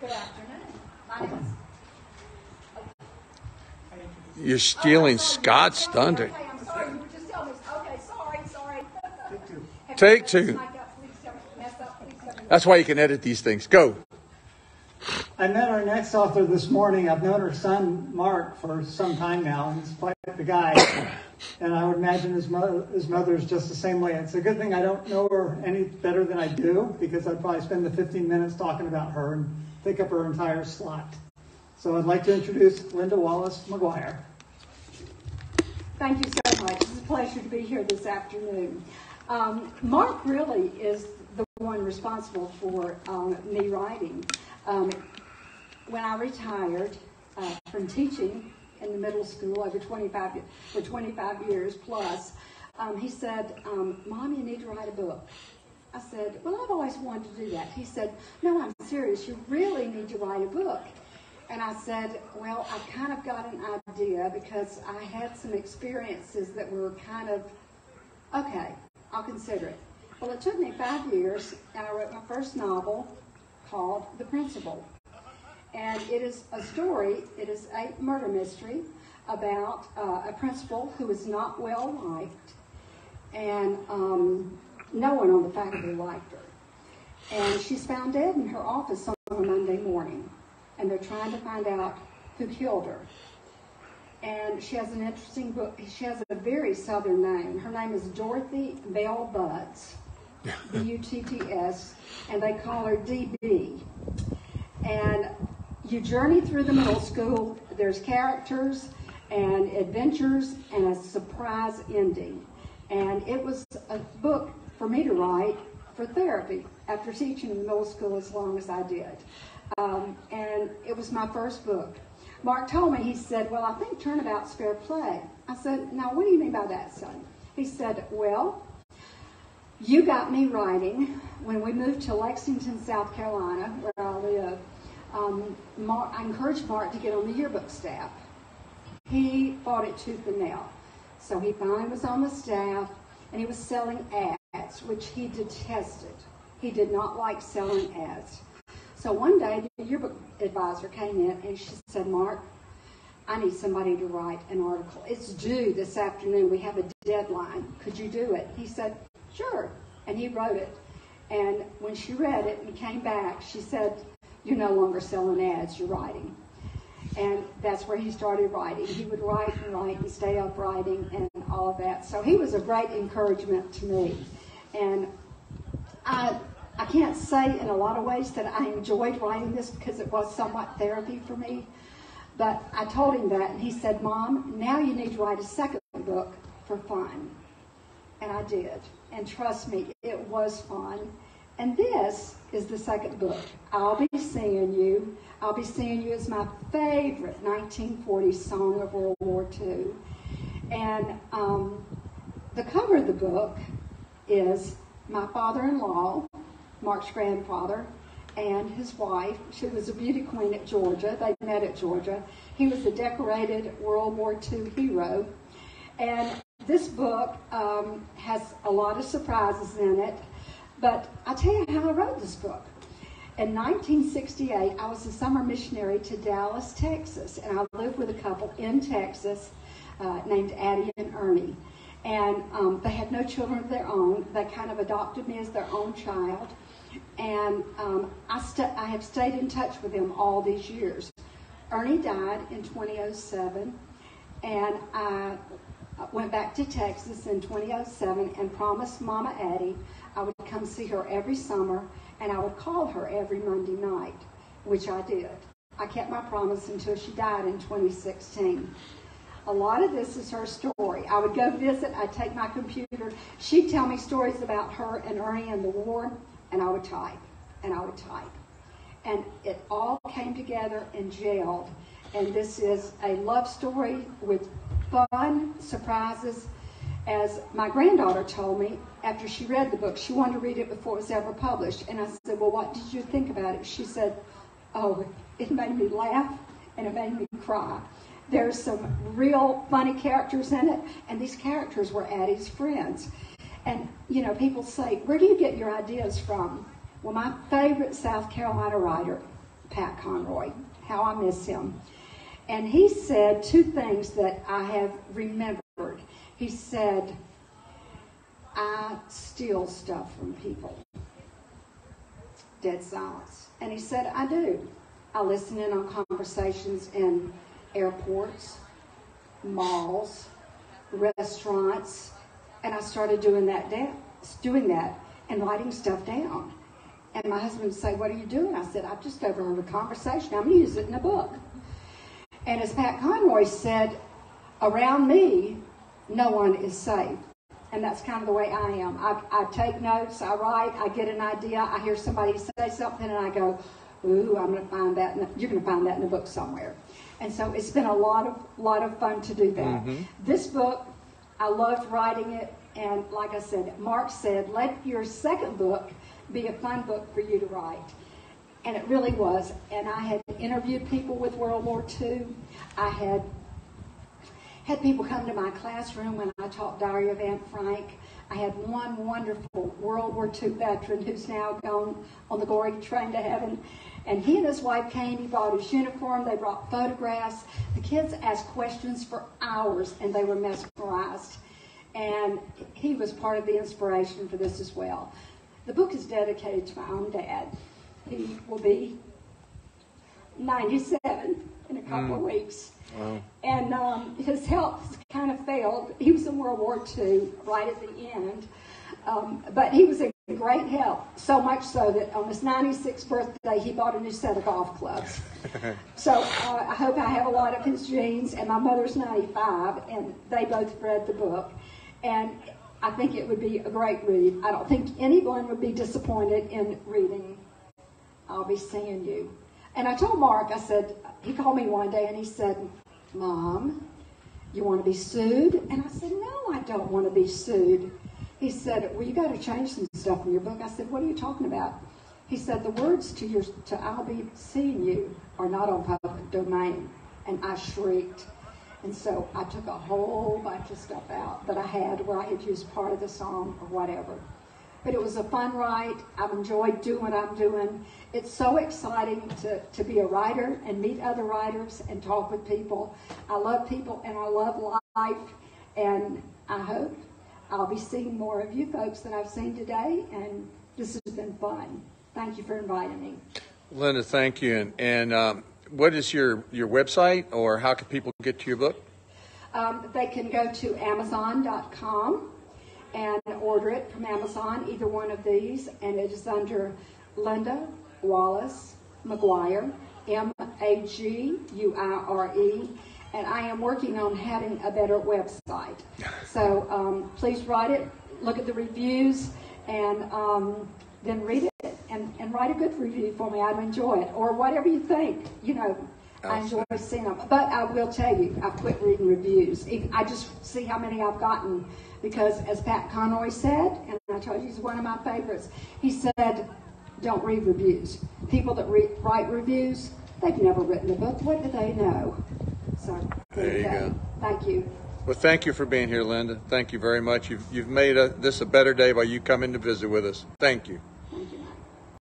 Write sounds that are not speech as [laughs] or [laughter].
Good afternoon. My name. You're stealing Scott's thunder. Okay, I'm sorry, you were just telling me, okay, sorry, sorry. Take two. That's why you can edit these things. Go. I met our next author this morning. I've known her son, Mark, for some time now. He's quite the guy. [coughs] And I would imagine his mother, his mother is just the same way. It's a good thing I don't know her any better than I do because I'd probably spend the 15 minutes talking about her and take up her entire slot. So I'd like to introduce Linda Wallace Maguire. Thank you so much. It's a pleasure to be here this afternoon. Um, Mark really is the one responsible for um, me writing. Um, when I retired uh, from teaching in the middle school over 25 for 25 years plus, um, he said, um, "Mom, you need to write a book." I said, "Well, I've always wanted to do that." He said, "No, I'm serious. You really need to write a book." And I said, Well, I've kind of got an idea because I had some experiences that were kind of, okay, I'll consider it. Well, it took me five years, and I wrote my first novel called The Principal. And it is a story, it is a murder mystery about uh, a principal who is not well liked, and um, no one on the faculty liked her. And she's found dead in her office on a Monday morning and they're trying to find out who killed her. And she has an interesting book. She has a very southern name. Her name is Dorothy Bell Butts, B-U-T-T-S, and they call her DB. And you journey through the middle school. There's characters and adventures and a surprise ending. And it was a book for me to write for therapy after teaching in middle school as long as I did. Um, and it was my first book. Mark told me, he said, Well, I think turnabout's fair play. I said, Now, what do you mean by that, son? He said, Well, you got me writing when we moved to Lexington, South Carolina, where I live. Um, Mark, I encouraged Mark to get on the yearbook staff. He fought it tooth and nail. So he finally was on the staff and he was selling ads, which he detested. He did not like selling ads. So one day, the yearbook advisor came in and she said, Mark, I need somebody to write an article. It's due this afternoon. We have a deadline. Could you do it? He said, Sure. And he wrote it. And when she read it and came back, she said, You're no longer selling ads, you're writing. And that's where he started writing. He would write and write and stay up writing and all of that. So he was a great encouragement to me. And I I can't say in a lot of ways that I enjoyed writing this because it was somewhat therapy for me. But I told him that, and he said, Mom, now you need to write a second book for fun. And I did. And trust me, it was fun. And this is the second book. I'll be seeing you. I'll be seeing you as my favorite 1940s song of World War II. And um, the cover of the book is my father in law Mark's grandfather, and his wife. She was a beauty queen at Georgia. They met at Georgia. He was a decorated World War II hero. And this book um, has a lot of surprises in it. But I'll tell you how I wrote this book. In 1968, I was a summer missionary to Dallas, Texas, and I lived with a couple in Texas uh, named Addie and Ernie. And um, they had no children of their own. They kind of adopted me as their own child. And um, I, st- I have stayed in touch with them all these years. Ernie died in 2007, and I went back to Texas in 2007 and promised Mama Addie I would come see her every summer and I would call her every Monday night, which I did. I kept my promise until she died in 2016. A lot of this is her story. I would go visit, I'd take my computer. She'd tell me stories about her and Ernie and the war, and I would type, and I would type. And it all came together and gelled. And this is a love story with fun surprises. As my granddaughter told me after she read the book, she wanted to read it before it was ever published. And I said, Well, what did you think about it? She said, Oh, it made me laugh and it made me cry. There's some real funny characters in it, and these characters were Addie's friends. And, you know, people say, where do you get your ideas from? Well, my favorite South Carolina writer Pat Conroy, how I miss him. And he said two things that I have remembered. He said, I steal stuff from people. Dead silence. And he said, I do. I listen in on conversations in airports, malls, restaurants, and I started doing that down, doing that and writing stuff down. And my husband say, What are you doing? I said, I've just overheard a conversation. I'm going to use it in a book. And as Pat Conroy said, around me, no one is safe. And that's kind of the way I am. I, I take notes, I write, I get an idea, I hear somebody say something, and I go, Ooh, I'm going to find that. In the, you're going to find that in a book somewhere. And so it's been a lot of lot of fun to do that. Mm-hmm. This book, I loved writing it, and like I said, Mark said, let your second book be a fun book for you to write. And it really was. And I had interviewed people with World War II. I had had people come to my classroom when I taught Diary of Anne Frank. I had one wonderful World War II veteran who's now gone on the glory train to heaven. And he and his wife came, he brought his uniform, they brought photographs. The kids asked questions for hours and they were mesmerized. And he was part of the inspiration for this as well. The book is dedicated to my own dad. He will be 97 in a couple of weeks. And um, his health kind of failed. He was in World War II right at the end. Um, but he was in great health, so much so that on his 96th birthday, he bought a new set of golf clubs. [laughs] so uh, I hope I have a lot of his genes. And my mother's 95, and they both read the book. And I think it would be a great read. I don't think anyone would be disappointed in reading I'll be seeing you. And I told Mark, I said, he called me one day and he said, Mom, you want to be sued? And I said, No, I don't want to be sued. He said, Well, you got to change some stuff in your book. I said, What are you talking about? He said, The words to your to I'll be seeing you are not on public domain. And I shrieked. And so I took a whole bunch of stuff out that I had where I had used part of the song or whatever. But it was a fun ride. I've enjoyed doing what I'm doing. It's so exciting to, to be a writer and meet other writers and talk with people. I love people and I love life. And I hope I'll be seeing more of you folks than I've seen today. And this has been fun. Thank you for inviting me. Linda, thank you. And, and um, what is your, your website or how can people get to your book? Um, they can go to Amazon.com and order it from Amazon, either one of these, and it is under Linda Wallace Maguire, M A G U I R E. And I am working on having a better website. So um, please write it, look at the reviews, and um, then read it and, and write a good review for me. I'd enjoy it. Or whatever you think, you know. I enjoy seeing them. But I will tell you, I've quit reading reviews. I just see how many I've gotten because, as Pat Conroy said, and I told you he's one of my favorites, he said, don't read reviews. People that re- write reviews, they've never written a book. What do they know? So, There you go. Thank you. Well, thank you for being here, Linda. Thank you very much. You've, you've made uh this a better day by you coming to visit with us. Thank you.